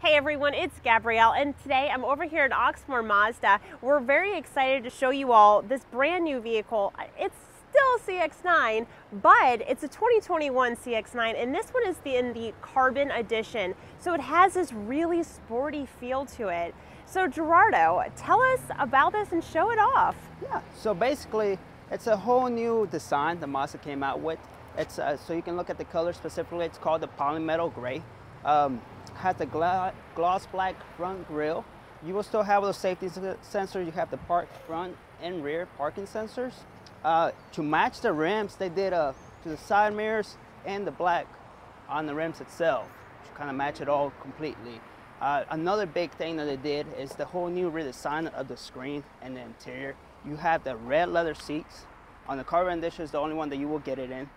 Hey everyone, it's Gabrielle, and today I'm over here at Oxmoor Mazda. We're very excited to show you all this brand new vehicle. It's still CX-9, but it's a 2021 CX-9, and this one is the, in the Carbon Edition. So it has this really sporty feel to it. So Gerardo, tell us about this and show it off. Yeah, so basically, it's a whole new design the Mazda came out with. It's uh, So you can look at the color specifically, it's called the Polymetal Gray. Um, has the gla gloss black front grille. You will still have the safety sensors. You have the park front and rear parking sensors. Uh, to match the rims, they did uh, to the side mirrors and the black on the rims itself to kind of match it all completely. Uh, another big thing that they did is the whole new redesign of the screen and the interior. You have the red leather seats. On the Carbon Edition is the only one that you will get it in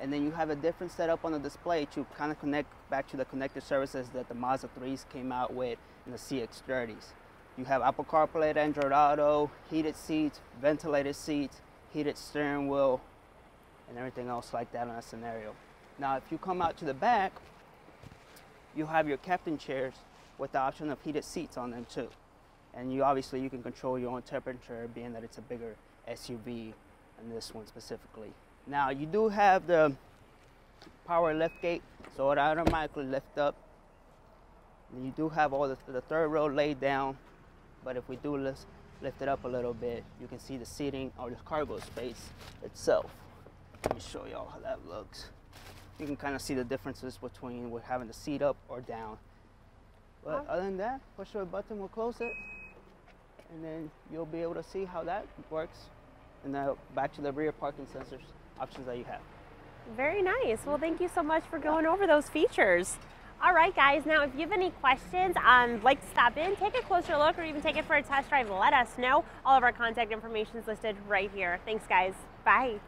and then you have a different setup on the display to kind of connect back to the connected services that the Mazda 3s came out with in the CX-30s. You have Apple CarPlay, Android Auto, heated seats, ventilated seats, heated steering wheel, and everything else like that in a scenario. Now, if you come out to the back, you have your captain chairs with the option of heated seats on them too. And you obviously you can control your own temperature being that it's a bigger SUV and this one specifically. Now you do have the power lift gate, so it automatically lift up. And you do have all the, the third row laid down, but if we do lift, lift it up a little bit, you can see the seating or the cargo space itself. Let me show y'all how that looks. You can kind of see the differences between having the seat up or down. But other than that, push your button we'll close it, and then you'll be able to see how that works. And now back to the rear parking sensors options that you have. Very nice. Well, thank you so much for going over those features. All right, guys. Now, if you have any questions, um, like to stop in, take a closer look, or even take it for a test drive, let us know. All of our contact information is listed right here. Thanks, guys. Bye.